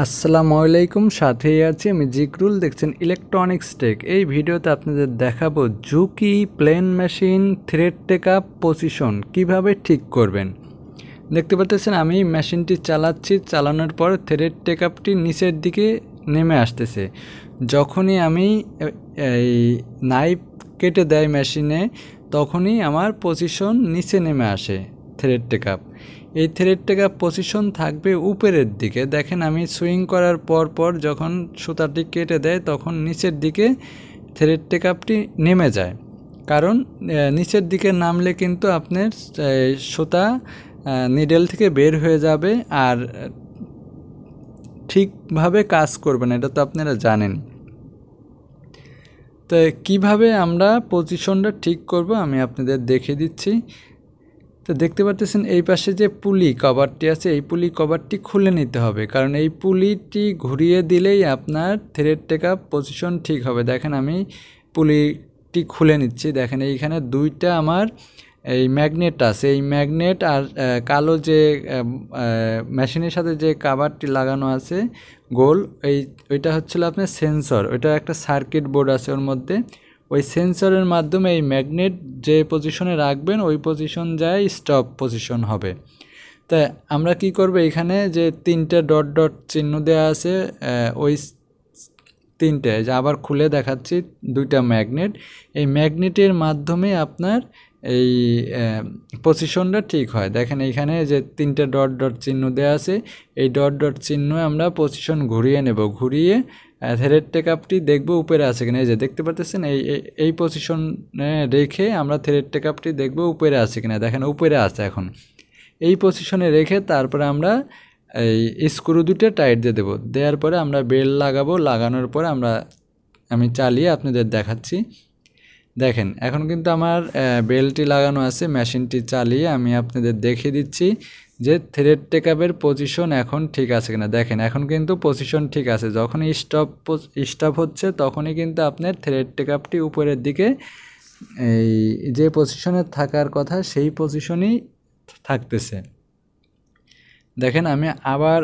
আসসালামু আলাইকুম, সাথেই আছি আমি জিকরুল। দেখছেন ইলেকট্রনিক্স টেক। এই ভিডিওতে আপনাদের দেখাবো Juki plain machine, thread take up, position কীভাবে ঠিক করবেন। দেখতে পাচ্ছেন আমি মেশিনটি চালাচ্ছি, চালানোর পর থ্রেড টেকআপটি নিচের দিকে নেমে আসতেছে। যখনই আমি এই নাইফ কেটে দেয় মেশিনে, তখনই আমার পজিশন নিচে নেমে আসে থ্রেড টেকআপ। এই থ্রেড টেকআপ পজিশন থাকবে উপরের দিকে। দেখেন আমি সুইং করার পর পর যখন সুতাটি কেটে দেয়, তখন নিচের দিকে থ্রেড টেকআপটি নেমে যায়। কারণ নিচের দিকে নামলে কিন্তু আপনার সুতা নিডেল থেকে বের হয়ে যাবে আর ঠিকভাবে কাজ করবে না, এটা তো আপনারা জানেন। তো কীভাবে আমরা পজিশনটা ঠিক করব আমি আপনাদের দেখে দিচ্ছি। তো দেখতে পাচ্ছেন এই পাশে যে পুলি কভারটি আছে, এই পুলি কভারটি খুলে নিতে হবে। কারণ এই পুলিটি ঘুরিয়ে দিলেই আপনার থ্রেড টেকা পজিশন ঠিক হবে। দেখেন আমি পুলিটি খুলে নিচ্ছি। দেখেন এইখানে দুইটা আমার এই ম্যাগনেট আছে। এই ম্যাগনেট আর কালো যে মেশিনের সাথে যে কাভারটি লাগানো আছে, গোল, এই, ওইটা হচ্ছিল আপনার সেন্সর ওইটা একটা সার্কিট বোর্ড আছে ওর মধ্যে। ওই সেন্সরের মাধ্যমে এই ম্যাগনেট যে পজিশনে রাখবেন, ওই পজিশন যায় স্টপ পজিশন হবে। তা আমরা কি করব এখানে যে তিনটে ডট ডট চিহ্ন দেওয়া আছে ওই তিনটে যে আবার খুলে দেখাচ্ছি দুইটা ম্যাগনেট। এই ম্যাগনেটের মাধ্যমে আপনার এই পজিশনটা ঠিক হয়। দেখেন এইখানে যে তিনটে ডট ডট চিহ্ন দেওয়া আছে, এই ডট ডট চিহ্ন আমরা পজিশন ঘুরিয়ে নেব। ঘুরিয়ে থ্রেড টেকআপটি দেখব উপরে আছে কিনা। এই যে দেখতে পাচ্ছেন এই এই পজিশনে রেখে আমরা থ্রেড টেকআপটি দেখব উপরে আছে কিনা। দেখেন উপরে আছে এখন। এই পজিশনে রেখে তারপরে আমরা এই স্ক্রু দুটো টাইট দিয়ে দেবো। দেওয়ার পরে আমরা বেল লাগাবো। লাগানোর পরে আমরা, আমি চালিয়ে আপনাদের দেখাচ্ছি। দেখেন, এখন কিন্তু আমার বেলটি লাগানো আছে, মেশিনটি চালিয়ে আমি আপনাদের দেখিয়ে দিচ্ছি যে থ্রেড টেকআপের পজিশন এখন ঠিক আছে কিনা। দেখেন, এখন কিন্তু পজিশন ঠিক আছে, যখনই স্টপ স্টপ হচ্ছে তখনই কিন্তু আপনার থ্রেড টেকআপটি উপরের দিকে, এই যে পজিশনে থাকার কথা সেই পজিশনেই থাকতেছে। দেখেন, আমি আবার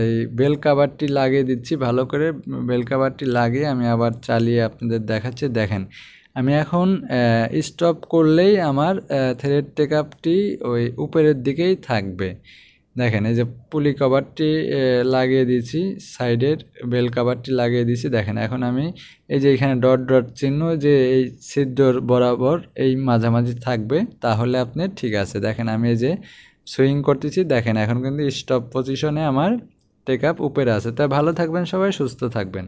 এই বেল কাভারটি লাগিয়ে দিচ্ছি, ভালো করে বেল কাভারটি লাগিয়ে আমি আবার চালিয়ে আপনাদের দেখাচ্ছি। দেখেন আমি এখন স্টপ করলেই আমার থ্রেড টেকআপটি ওই উপরের দিকেই থাকবে। দেখেন, এই যে পুলি কভারটি লাগিয়ে দিয়েছি সাইডের বেল কভারটি লাগিয়ে দিয়েছি। দেখেন, এখন আমি এই যে এখানে ডট ডট চিহ্ন, যে এই সিদ্ধর বরাবর এই মাঝামাঝি থাকবে, তাহলে আপনি ঠিক আছে। দেখেন, আমি এই যে সুইং করতেছি, দেখেন, এখন কিন্তু স্টপ পজিশনে আমার টেক আপ উপরে আছে। তাই ভালো থাকবেন সবাই, সুস্থ থাকবেন।